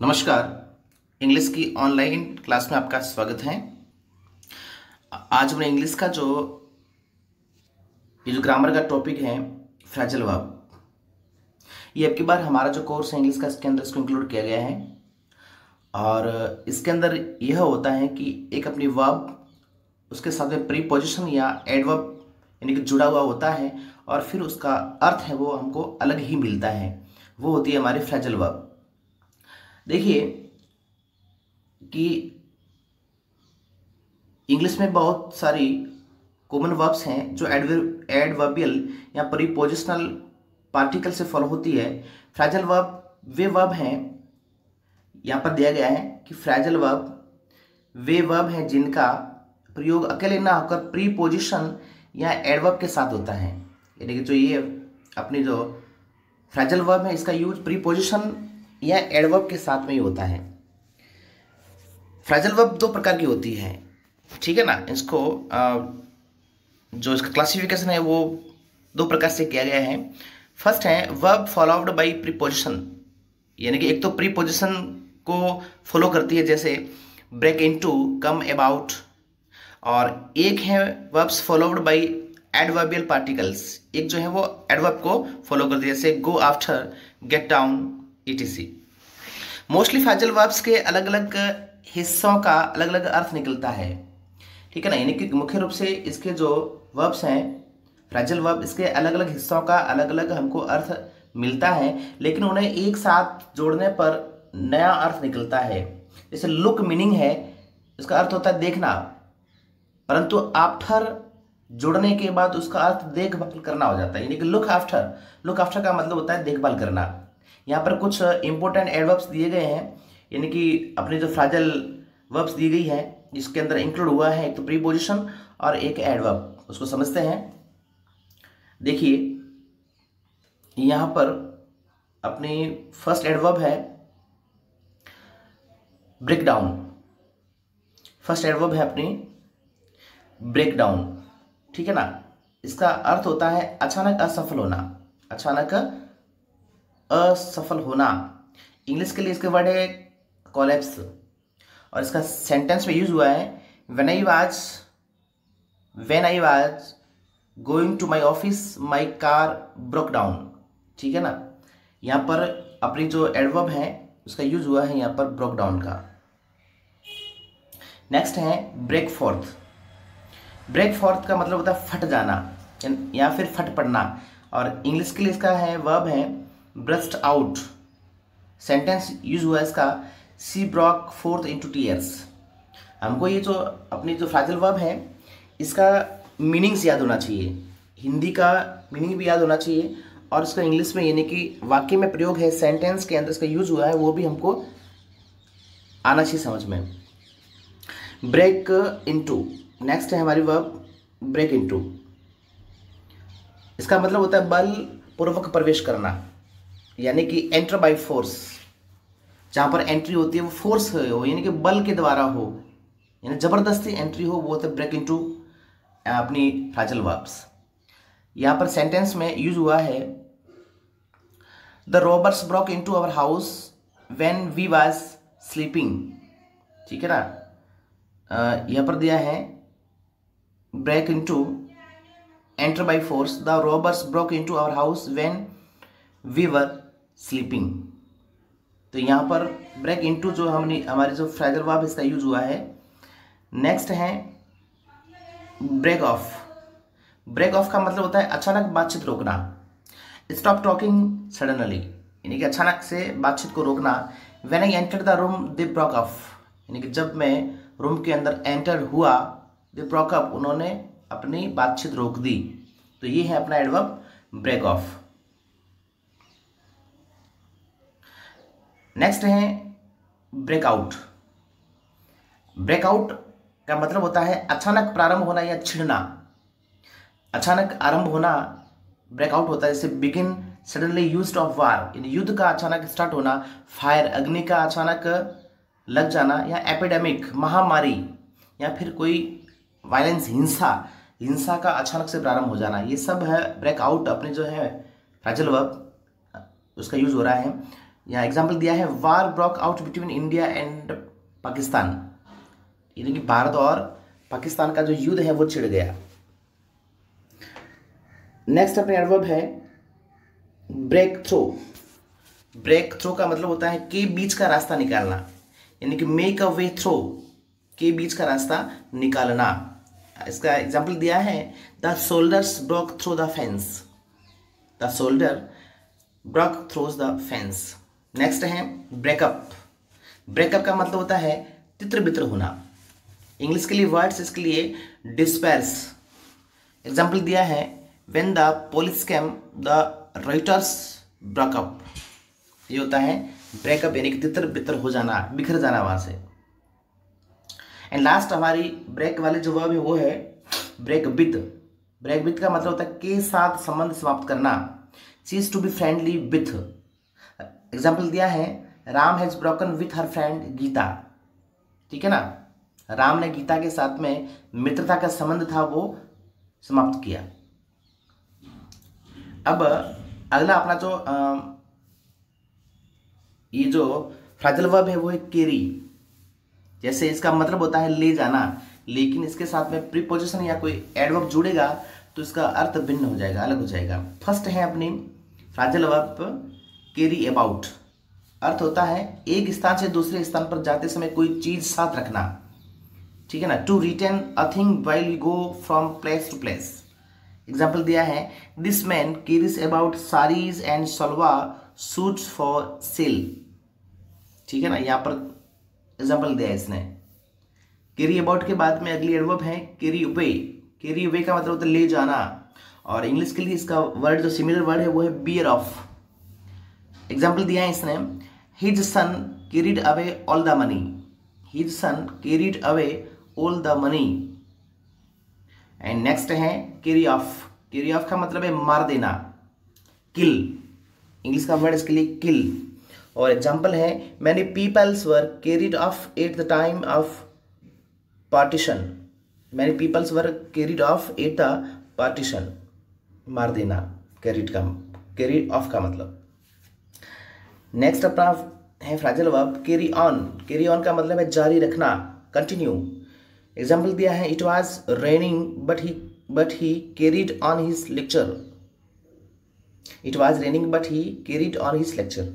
नमस्कार। इंग्लिश की online class में आपका स्वागत है। आज हमने इंग्लिश का जो ये जो ग्रामर का टॉपिक है फ्रेजल वर्ब ये अब की बार हमारा जो कोर्स है इंग्लिश का, इसके अंदर इसको इंक्लूड किया गया है। और इसके अंदर यह होता है कि एक अपनी वर्ब उसके साथ में प्री पोजिशन या एडवर्ब यानी कि जुड़ा हुआ होता है, और फिर उसका अर्थ है वो हमको अलग ही मिलता है। वो होती है हमारी फ्रेजल वर्ब देखिए, कि इंग्लिश में बहुत सारी कॉमन वर्ब्स हैं जो एडवर्बियल या परिपोजिशनल पार्टिकल से फॉलो होती है। फ्रैजल वर्ब वे वर्ब हैं, यहाँ पर दिया गया है कि फ्रैजल वर्ब वे वर्ब हैं जिनका प्रयोग अकेले ना होकर प्री पोजिशन या एडवर्ब के साथ होता है। यानी कि जो ये अपनी जो फ्रैजल वर्ब है, इसका यूज़ प्री पोजिशन या एडवर्ब के साथ में ही होता है। फ्रेजल वर्ब दो प्रकार की होती है। ठीक है ना? इसको जो इसका क्लासिफिकेशन है वो दो प्रकार से किया गया है। फ़र्स्ट है वर्ब फॉलोड बाई प्रीपोजिशन यानी कि एक तो प्रीपोजिशन को फॉलो करती है, जैसे break in to come about और एक है verbs followed by adverbial particles एक जो है वो एडवर्ब को फॉलो करती है, जैसे go after get down ETC mostly phrasal verbs के अलग अलग हिस्सों का अलग अलग अर्थ निकलता है। ठीक है ना? यानी कि मुख्य रूप से इसके जो वर्ब्स हैं फ्रेजल वर्ब इसके अलग अलग हिस्सों का अलग अलग हमको अर्थ मिलता है, लेकिन उन्हें एक साथ जोड़ने पर नया अर्थ निकलता है। जैसे लुक मीनिंग है, इसका अर्थ होता है देखना। परंतु आफ्टर जुड़ने के बाद उसका अर्थ देखभाल करना हो जाता है। यानी कि लुक आफ्टर लुक आफ्टर का मतलब होता है देखभाल करना। यहाँ पर कुछ इंपॉर्टेंट एडवर्ब्स दिए गए हैं, यानी कि अपनी जो फ्राजल वर्ब्स दी गई है, जिसके अंदर इंक्लूड हुआ है एक तो प्री पोजिशन और एक एडवर्ब उसको समझते हैं। देखिए, यहाँ पर अपनी फ़र्स्ट एडवर्ब है ब्रेक डाउन फ़र्स्ट एडवर्ब है अपनी ब्रेक डाउन ठीक है ना? इसका अर्थ होता है अचानक असफल होना, अचानक असफल होना। इंग्लिश के लिए इसके वर्ड है कॉलेप्स और इसका सेंटेंस में यूज़ हुआ है when I was when I was going to my office my car broke down ठीक है ना? यहाँ पर अपनी जो एडवर्ब है, उसका यूज़ हुआ है यहाँ पर ब्रोक डाउन का। नेक्स्ट है ब्रेक फोर्थ ब्रेक फोर्थ का मतलब होता है फट जाना, या फिर फट पड़ना। और इंग्लिश के लिए इसका है वर्ब है ब्रस्ट आउट सेंटेंस यूज़ हुआ इसका she broke forth into tears हमको ये जो अपनी जो फ्राजल वर्ब है, इसका मीनिंग्स याद होना चाहिए। हिंदी का मीनिंग भी याद होना चाहिए और इसका इंग्लिश में यानी कि वाक्य में प्रयोग है सेंटेंस के अंदर इसका यूज़ हुआ है, वो भी हमको आना चाहिए समझ में। ब्रेक इनटू नेक्स्ट है हमारी वर्ब ब्रेक इनटू इसका मतलब होता है बल पूर्वक प्रवेश करना। यानी कि एंटर बाय फोर्स जहाँ पर एंट्री होती है वो फोर्स हो, यानी कि बल के द्वारा हो, यानी ज़बरदस्ती एंट्री हो, वो होता है ब्रेक इनटू अपनी फ्राजल वर्ब्स यहाँ पर सेंटेंस में यूज़ हुआ है the robbers broke into our house when we was sleeping ठीक है ना? यहाँ पर दिया है break into enter by force the robbers broke into our house when we were sleeping तो यहाँ पर ब्रेक इनटू जो हमने, हमारे जो फ्रेजर वाब इसका यूज़ हुआ है नेक्स्ट है ब्रेक ऑफ़ ब्रेक ऑफ़ का मतलब होता है अचानक बातचीत रोकना। स्टॉप टॉकिंग सडनली यानी कि अचानक से बातचीत को रोकना। When I enter the room they broke off यानी कि जब मैं रूम के अंदर एंटर हुआ दे ब्रॉक ऑफ़ उन्होंने अपनी बातचीत रोक दी। तो ये है अपना एडवर्ब ब्रेक ऑफ़ नेक्स्ट है ब्रेकआउट ब्रेकआउट का मतलब होता है अचानक प्रारंभ होना या छिड़ना। अचानक आरंभ होना ब्रेकआउट होता है, जैसे begin suddenly use of war युद्ध का अचानक स्टार्ट होना फायर अग्नि का अचानक लग जाना, या एपिडेमिक महामारी, या फिर कोई वायलेंस हिंसा हिंसा का अचानक से प्रारंभ हो जाना। ये सब है ब्रेकआउट अपने जो है फ्रेजल वर्ब उसका यूज़ हो रहा है। यहाँ एग्ज़ाम्पल दिया है war broke out between India and Pakistan यानी कि भारत और पाकिस्तान का जो युद्ध है, वो छिड़ गया। नेक्स्ट अपने एडवर्ब है ब्रेक थ्रो ब्रेक थ्रो का मतलब होता है के बीच का रास्ता निकालना। यानी कि मेक अ वे थ्रो के बीच का रास्ता निकालना। इसका एग्ज़ाम्पल दिया है the soldiers broke through the fence the soldier broke throws the fence next है ब्रेकअप ब्रेकअप का मतलब होता है तित्र बित्र होना। इंग्लिश के लिए वर्ड्स इसके लिए डिस्पर्स एग्ज़ाम्पल दिया है when the police came the rioters break up ये होता है ब्रेकअप यानी कि तितर बितर हो जाना, बिखर जाना वहाँ से। एंड लास्ट हमारी ब्रेक वाले जो वर्ब है, वो है ब्रेक विद ब्रेक विद का मतलब होता है के साथ संबंध समाप्त करना। Cease to be friendly with example दिया है Ram has broken with her friend Geeta. ठीक है ना? राम ने गीता के साथ में मित्रता का संबंध था वो समाप्त किया। अब अगला अपना जो आ, ये जो फ्राजल वर्ब है वो है केरी जैसे इसका मतलब होता है ले जाना लेकिन इसके साथ में प्रीपोजिशन या कोई एडवर्ब जुड़ेगा तो इसका अर्थ भिन्न हो जाएगा अलग हो जाएगा। फ़र्स्ट है अपनी फ्राजल वर्ब केरी अबाउट। अर्थ होता है, एक स्थान से दूसरे स्थान पर जाते समय कोई चीज़ साथ रखना। ठीक है ना? To return a thing while you go from place to place example दिया है this man carries about saris and salwar suits for sale ठीक है ना? यहाँ पर एग्ज़ाम्पल दिया है इसने। केरी अबाउट के बाद में अगली एडवर्ब है केरी वे केरी वे का मतलब होता है ले जाना। और इंग्लिश के लिए इसका वर्ड जो सिमिलर वर्ड है, वो है बियर ऑफ़ एग्ज़ाम्पल दिया है इसने। His son carried away all the money his son carried away all the money and next है केरी ऑफ़ केरी ऑफ़ का मतलब है मार देना। किल इंग्लिश का वर्ड इसके लिए किल और एग्ज़ाम्पल है many peoples were carried off at the time of partition many peoples were carried off at the partition मार देना। कैरिड का कैरिड ऑफ़ का मतलब। नेक्स्ट अपना है phrasal verb carry on carry on का मतलब है जारी रखना कंटिन्यू एग्ज़ाम्पल दिया है it was raining but he but he carried on his lecture it was raining but he carried on his lecture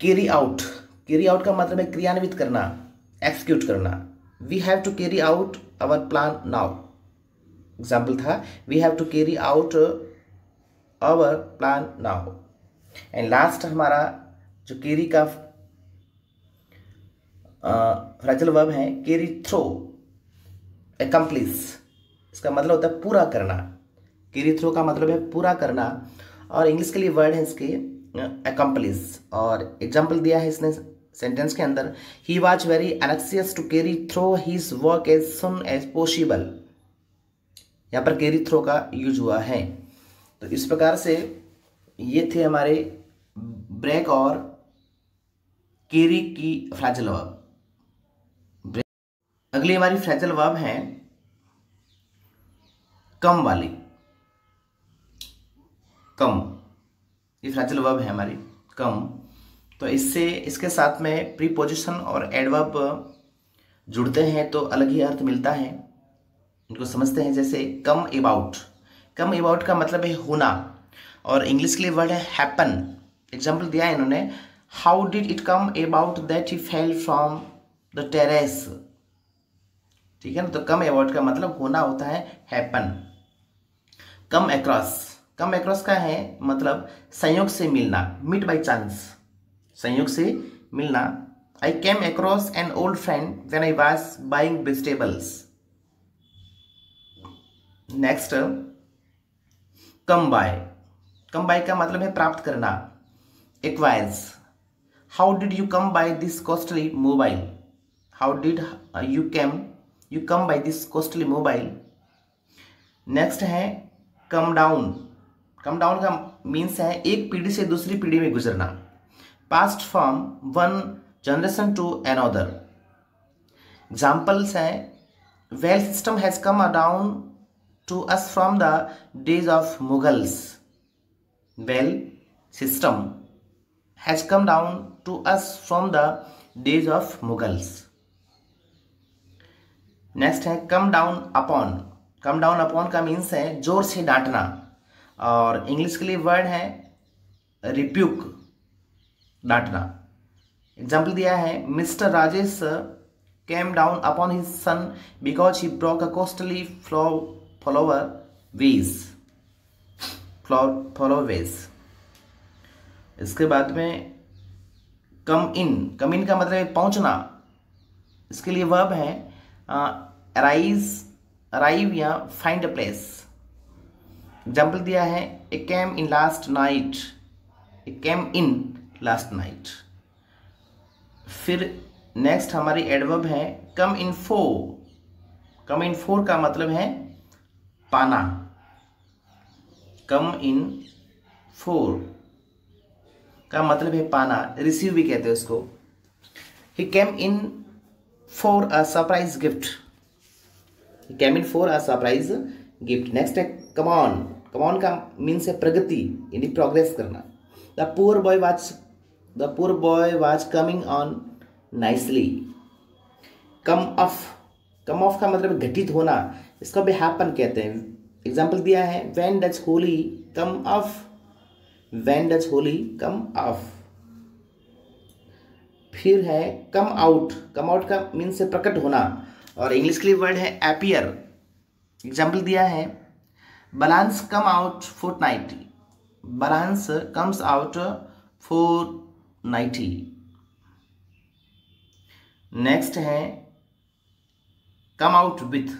carry out carry out का मतलब है क्रियान्वित करना एक्सिक्यूट करना. We have to carry out our plan now example था we have to carry out our plan now and last हमारा जो केरी का फ्रेजल वर्ब है केरी थ्रो एकम्प्लिस इसका मतलब होता है पूरा करना। केरी थ्रो का मतलब है पूरा करना। और इंग्लिश के लिए वर्ड है इसके एकम्प्लिस और एग्ज़ाम्पल दिया है इसने सेंटेंस के अंदर। He was very anxious to carry through his work as soon as possible यहाँ पर केरी थ्रो का यूज़ हुआ है। तो इस प्रकार से ये थे हमारे ब्रेक और केरी की फ्रैजल वर्ब अगली हमारी फ्रैजल वर्ब है कम वाली। कम। ये फ्रैजल वर्ब है हमारी, कम। तो इससे, इसके साथ में प्रीपोजिशन और एडवर्ब जुड़ते हैं तो अलग ही अर्थ मिलता है। इनको समझते हैं जैसे कम अबाउट कम अबाउट का मतलब है होना। और इंग्लिश के लिए वर्ड है हैपन एग्ज़ाम्पल दिया है इन्होंने। How did it come about that he fell from the terrace ठीक है ना? तो कम अबाउट का मतलब होना होता है happen come across come across का है मतलब संयोग से मिलना. मिट बाई चांस संयोग से मिलना. I came across an old friend when I was buying vegetables next come by come by का मतलब है प्राप्त करना। Acquires how did you come by this costly mobile how did you came you come by this costly mobile next है come down come down का means है एक पीढ़ी से दूसरी पीढ़ी में गुजरना। Passed from one generation to another examples हैं veil system has come down to us from the days of Mughals veil system has come down to us from the days of Mughals next है come down upon come down upon का means है ज़ोर से डांटना। और English के लिए word है रिप्यूक डांटना। Example दिया है mister Rajesh came down upon his son because he broke a costly flow flower vase flower vase इसके बाद में कम इन कम इन का मतलब पहुँचना. इसके लिए वर्ब है अराइज अराइव या फाइंड अ प्लेस एग्ज़ाम्पल दिया है he came in last night he came in last night फिर नेक्स्ट हमारी एडवर्ब है कम इन फोर कम इन फोर का मतलब है पाना. कम इन फोर का मतलब है पाना रिसीव भी कहते हैं उसको। He came in for a surprise gift came in for a surprise gift next है कमॉन कमॉन का मीन्स है प्रगति, यानी प्रोग्रेस करना। The poor boy was the poor boy was coming on nicely come off come off का मतलब घटित होना। इसको भी हैपन कहते हैं। एग्ज़ाम्पल दिया है when does Holi come off when does Holi come off फिर है कम आउट कम आउट का मीन से प्रकट होना। और इंग्लिश के लिए वर्ड है एपियर एग्ज़ाम्पल दिया है balance come out four ninety balance comes out four ninety next है come out with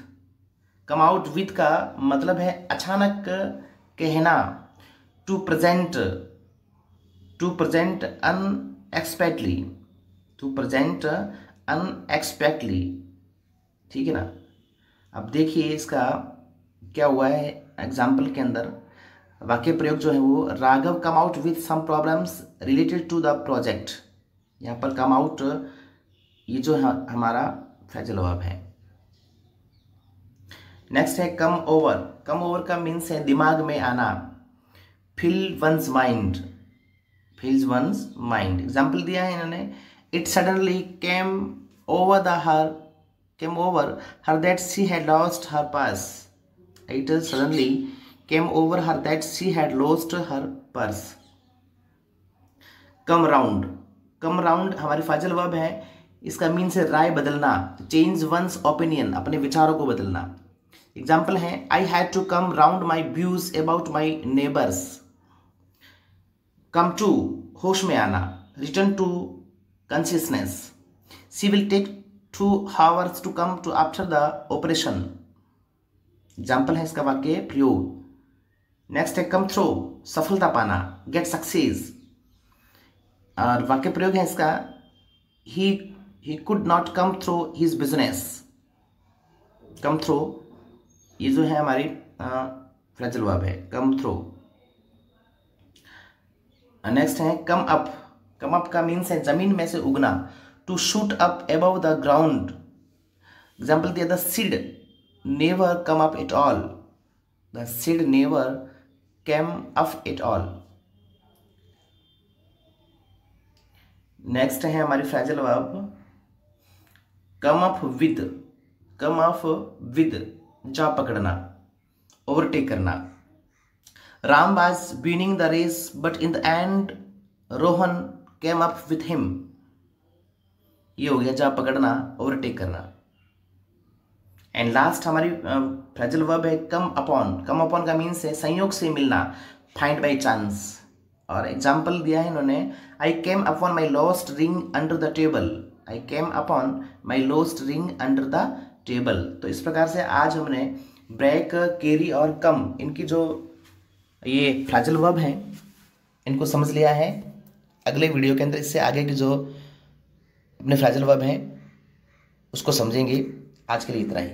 come out with का मतलब है अचानक कहना to present to present unexpectedly to present unexpectedly ठीक है ना? अब देखिए इसका क्या हुआ है एग्ज़ाम्पल के अंदर। वाक्य प्रयोग जो है वो, Raghav came out with some problems related to the project यहाँ पर कम आउट ये जो है हमारा फैजल है। नेक्स्ट है कम ओवर कम ओवर का मीन्स है दिमाग में आना। Fill one's mind fills one's mind example दिया है इन्होंने। It suddenly came over the her came over her that she had lost her purse it suddenly came over her that she had lost her purse come round come round हमारी phrasal verb है। इसका means है राय बदलना। Change once opinion अपने विचारों को बदलना। Example है I had to come round my views about my neighbours come to होश में आना. Return to consciousness she will take two hours to come to after the operation example है इसका वाक्य, प्रयोग. नेक्स्ट है कम थ्रो सफलता पाना. गेट सक्सेस और वाक्य प्रयोग है इसका ही he could not come through his business. Come through ये जो है हमारी फ्रेजल वर्ब है। कम थ्रो नेक्स्ट है कम अप कम अप का मीन्स है ज़मीन में से उगना। To shoot up above the ground example दिया the seed never come up at all the seed never came up at all next है हमारी phrasal verb come up with come up with जा पकड़ना overtake करना। Ram was winning the race but in the end Rohan came up with him ये हो गया जा पकड़ना ओवरटेक करना। एंड लास्ट हमारी फ्रेजल वर्ब है कम अपॉन कम अपॉन का मीन्स है संयोग से मिलना फाइंड बाई चांस और एग्ज़ाम्पल दिया है इन्होंने I came upon my lost ring under the table I came upon my lost ring under the table तो इस प्रकार से आज हमने ब्रेक केरी और कम इनकी जो ये फ्राजल वर्ब हैं, इनको समझ लिया है। अगले वीडियो के अंदर इससे आगे की जो अपने फ्राजल वर्ब हैं, उसको समझेंगे। आज के लिए इतना ही।